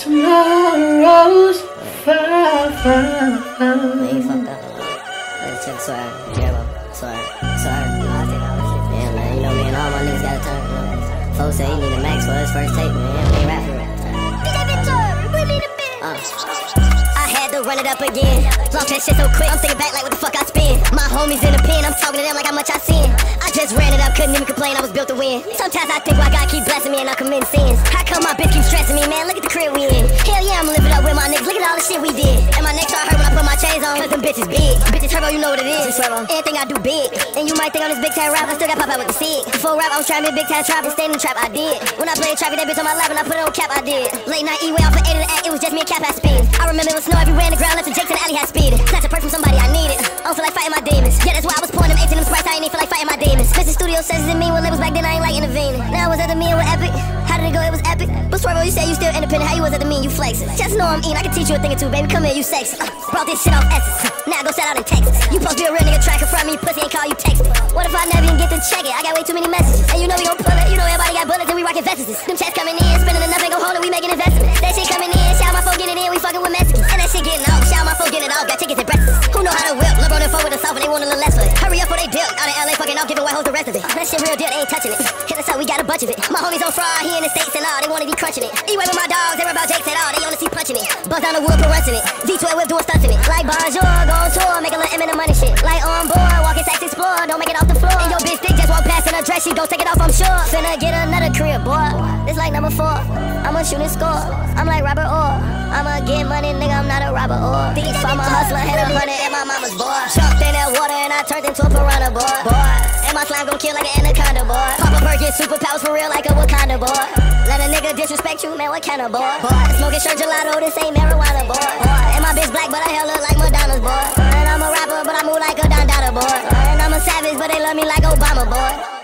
Tomorrow's far, far, far. Man, you fucked up a lot. Let's check Swear, Herbo, Swear, Swear. Yeah, man, you know me and all my niggas got a turn. You. Folks say he need a max for his first tape, man. He ain't rap for rap. DJ Victor, we need a bit. Uh. I had to run it up again. Lost that shit so quick, I'm thinking back like what the fuck I spend. My homies in the pen, I'm talking to them like how much I sin. I just ran it up, couldn't even complain, I was built to win. Sometimes I think why God keep blessing me and I commit sins. How come my bitch keep stressing me, man? Look at the crib we in. Hell yeah, I'm living it up with my niggas. Look at all the shit we did. And my neck start hurt when I put my chains on. Cause them bitches big. Bitches turbo, you know what it is. Anything I do big. And you might think on this big time rap, I still got pop out with the sig. Before rap, I was trying to be a big time trap and stay in the trap, I did. When I played trap, that bitch on my lap and I put it on cap, I did. Late night E-way off of 8 of the act, it was just me and cap at spin. I remember it was snow everywhere in the ground, left the Jake to the alley had speed. Snatch a perk from somebody, I need it. I don't feel like fighting my demons. Yeah, that's why I was pouring them 8 to them sprites, I ain't even feel like fighting my demons. Mr. Studio says it's me when labels back then, I ain't like intervening. Now I was at the meal with Epic. Independent. How you was at the mean? You flexing. Just know I'm eating. I can teach you a thing or two, baby. Come here, you sexy. Uh, brought this shit off Essence. Now go sell out in Texas. You supposed be a real nigga tracker from me. Pussy ain't call you text. What if I never even get to check it? I got way too many messages. And you know we gon' pull it. You know everybody got bullets and we rockin' vests. Them Giving white hoes the rest of it. That shit real deal, they ain't touching it. Hit us up, we got a bunch of it. My homies on fraud, he in the States and all, they wanna be crunching it. E-way with my dogs, they were about Jakes at all, they wanna see punching it. Buzz down the wood, in it. V12 whip doing stunts in it. Like bonjour, go on tour, make a little M in the money shit. Like on board, walking sex explore, don't make it off the floor. And your bitch dick just walk past in a dress, she gon' take it off, I'm sure. Finna get another career, boy. This like number four. I'ma shoot and score. I'm like Robert Orr. I'ma get money, nigga, I'm not a robber or thief. I'm a hustler, hit a hundred in my mama's boy. Jumped in that water and I turned into a piranha, boy. And gon' kill like an anaconda, boy. Pop a Papa get superpowers for real like a Wakanda, boy. Let a nigga disrespect you, man, what kind of boy? Boy, smoking shirt gelato, this ain't marijuana, boy. boy. And my bitch black, but her hair look like Madonna's, boy. And I'm a rapper, but I move like a Don Dada, boy. And I'm a savage, but they love me like Obama, boy.